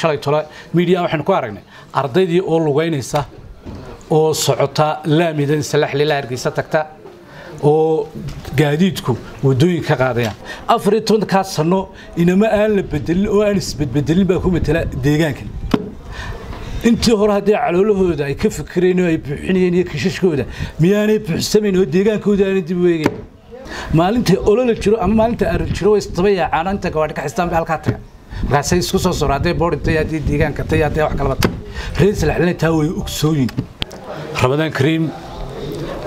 shalay tole miidiya waxaynu ku aragnay ardaydii oo lugaynaysa oo socota laamidan salaxlila hargeysa tagta oo gaadiidku wadooyin ka qaadayaan. Afar iyo tobankaa sano inama aan la bedelin oo aan isbedbedelin baa ku matala deegaankan intii hore haddii caloolahooda ay ka fikireen oo ay buuxinayeen iyo kishashkooda miyaanay buuxsamayn oo deegaankooda aanay dib u eegayn. Maalinta olola jiro ama maalinta arar jiro way isdaba yaacaan inta gawaadhi ka xistaan bay halkaa taga markaasay isku soo soro hadday boodhi tay haddii deegaanka tay taa way ogsooyin ramadaan kariim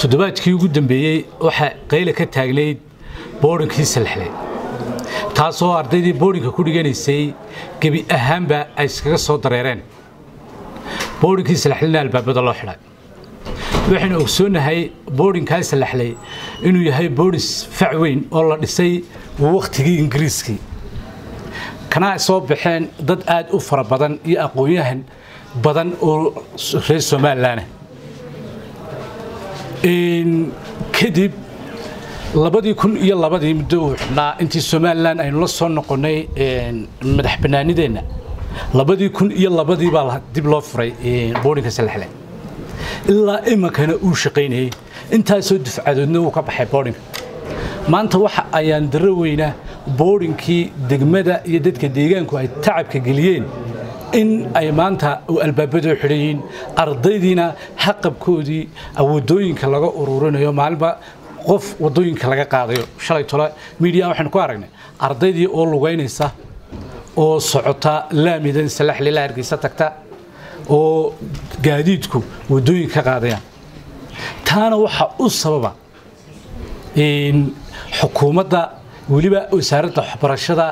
toddobaadkii ugu dambeeyey waxaa qayle ka taagnayd boodhinkii salaxle. Taasoo ardaydii boodhinka ku dhiganaysay gebi ahaanba ay iskaga soo dareereen. Boodhinkii salaxlena albaabada loo xidhay. Waxaynu ogsoonnahay boodhinkaa salaxley inuu yahay boodhis fac weyn oo la dhisay wakhtigii ingiriiskii kana ay soo baxeen dad aad u fara badan iyo aqoon-yahan badan oo reer somalilanah kadib labadii kun iyo labadii muddo uu xidhnaa intii somalilan aynu la soo noqonnay madax bannaanideenna labadii kun iyo labadii baa dib loo furay boodhinka salaxle ilaa iminkana uu shaqaynayey intaasoo dufcadoodna uu ka baxay boodhinka maanta waxa ayaan daro weynaa boodhinkii degmada iyo dadka deegaanku ay tacabka geliyeen in ay maanta albaabadoo xidhan yihiin ardaydiina haqabkoodii waddooyinka laga ururinayo maalinba qof waddooyinka laga qaadayo. Shalay tole miidiya waxaynu ku aragnay ardaydii oo lugaynaysa oo socota laamidan salaxlila hargeysa tagta oo gaadiidku wadooyin ka qaadayaan. Taana waxaa u sababa xukuumadda weliba wasaaradda waxbarashada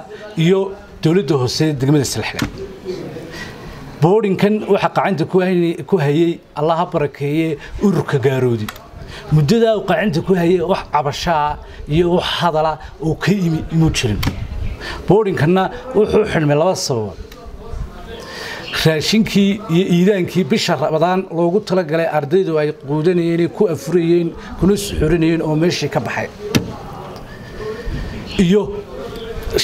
iyo dowladda hoose degmada salaxle boodhinkan waxaa qacanta ku hayey allaha barakeeye ururka gaaroodi muddadaa uu qacanta ku hayey wax cabashaa iyo wax hadala oo ka imi imuu jirin. Boodhinkanna wuxuu xidhmay laba sababa raashinkii iyo iidaankii bisha rabadaan loogu talagalay ardaydu ay quudanayeen ku afurayeen kuna suxurinayeen oo meeshii ka baxay iyo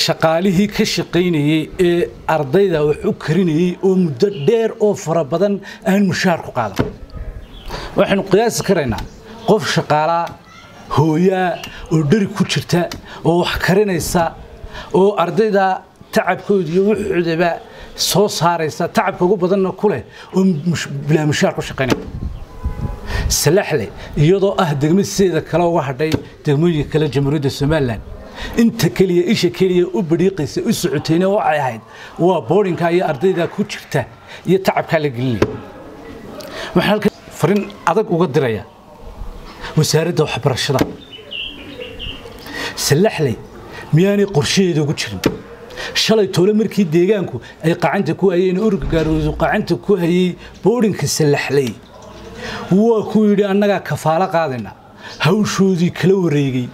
shaqaalihii ka shaqaynayey ee ardayda wax u karinayey oo muddo dheer oo fara badan aan mushaar ku qaadan. Waxaynu qiyaasi karaynaa qof shaqaalaa hooyaa oo dheri ku jirta oo wax karinaysa oo ardayda tacabkooda iyo wuxoodaba soo saaraysa tacabka ugu badanna ku leh oo bilaa mushaar ku shaqaynaya. Salaxle iyadoo ah degmo sideeda kale uga hadhay degmooyinka kale jamhuuriyadda somalilan inta keliya isha keliya u badhiiqaysa u socotayna waxay ahayd. Waa boodhinka iyo ardayda ku jirta iyo tacabkaa la gelinaya waxaan halkan farin adag uga diraya wasaaradda waxbarashada. Salaxley miyaanay qorshaheeda ugu jirin? Shalay toole markii deegaanku ay qacanta ku hayeen ururka gaaroodu qacanta ku hayey boodhinka salaxley waa ku yidhi annagaa kafaalo qaadayna hawshoodii kala wareegay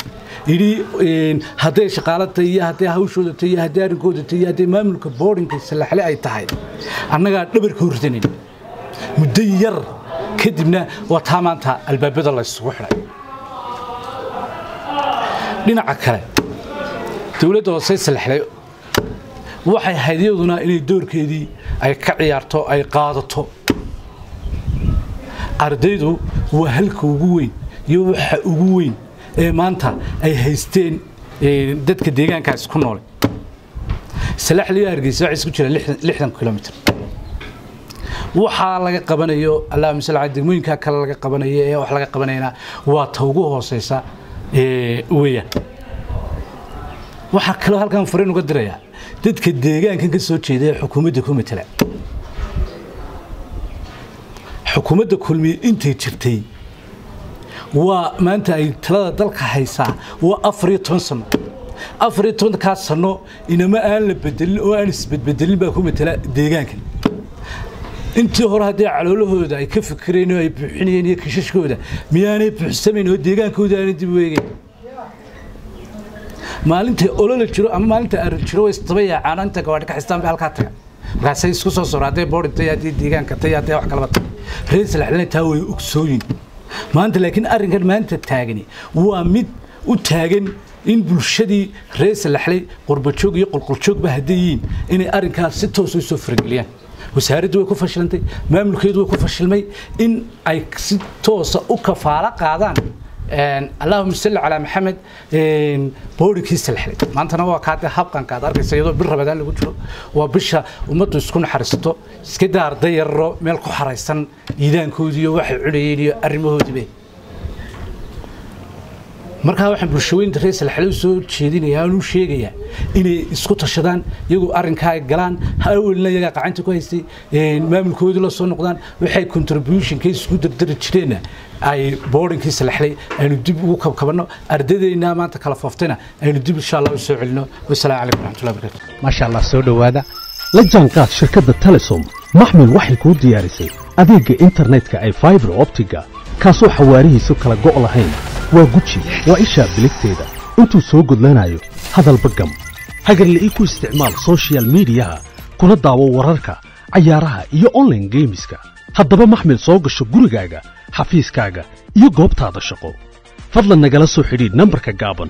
yidhi hadday shaqaalo tahay iyo hadday hawshooda tahay iyo hadday arrinkooda tahay iyo hadday maamulka boodhinka salaxle ay tahay. Annagaa dhabarka hortanayn muddo yar kadibna waa taa maanta albaabada la isugu xidhay. Dhinaca kale dowladda hoose salaxle waxay ahayd inay doorkeedii ay ka ciyaarto ay qaadato. Ardaydu waa halka ugu weyn iyo waxa ugu weyn ee maanta ay haysteen dadka deegaankaas ku noole salaxliyo hargeysa waxay isku jiraan lixdan kilomitr waxaa laga qabanayo allahuma salli ala degmooyinka kale laga qabanayo ee wax laga qabanayana waa ta ugu hooseysa weeyaan. Waxaa kaloo halkan fariin uga dirayaa dadka deegaankan ka soo jeeda ee xukuumadda ku matala xukuumadda kulmiye intay jirtay waa maanta ay talada dalka haysaa? Waa afar iyo toban sano. Afar iyo sano inama aan la bedelin oo aan isbedbedelin baa ku matala deegaankan intii hore haddii caloolahooda ay ka fikireen ay buuxinayeen iyo kishashkooda miyaanay buuxsamayn oo deegaankooda aanay dib u eegayn? Maalinta olola jiro ama maalinta arar jiro isdaba yaacaan inta gawaadhi ka xistaan bay halkaa taga markaasay isku soo soro hadday boodhi tay haddii deegaanka tay haddii wax kalaba tay reer salaxlina taa way ogsooyin maanta laakiin arrinkan maanta taagani. Waa mid u taagan in bulshadii reer salaxley qurbajoog iyo qolqoljoogba hadday yihiin inay arrinkaas si toos u soo farageliyaan. Wasaaraddu way ku fashilantay maamulkeedu way ku fashilmay in ay si toosa u kafaalo qaadaan allahuma salli calaa maxamed boorikii salaxley maantana waa kaade habqanka arkaysa iyadoo bir rabadaan lagu jiro. Waa bisha ummaddu isku naxariisato iska daa arday yararo meel ku xaraysan iidaankoodii iyo waxay cunayeen iyo arrimahoodiibe markaa waxaan bulshooyinta reer salaxley soo jeedinayaa aan u sheegayaa inay isku tashadaan iyagoo arrinkaa galaan hawelna iyagaa qacanta ku haystay maamulkoodii la soo noqdaan waxay contributionka isku dardari jireenna ay boordinkii salaxley aynu dib ugu kabkabanno ardaydeennaa maanta kala fooftayna aynu dib insha allah u soo celino. Wasalaamu calaykum raxmatullahi barakatu maasha allah soo dhowaada. La jaanqaad shirkadda telesom. Maxmil waxay kuu diyaarisay adeegga internetka ay faibar optiga kaasoo xawaarihiisu kala go' lahayn waa guji waa ishaa biligteeda. Intuu soo gudlanayo hadalba gam hagarla'ii ku isticmaal sochial miidiyaha kuna daawo wararka cayaaraha iyo onlaine geemiska haddaba maxmil soo gasho gurigaaga xafiiskaaga iyo goobtaada shaqo. Fadlan nagala soo xidhiidh nambarka gaaban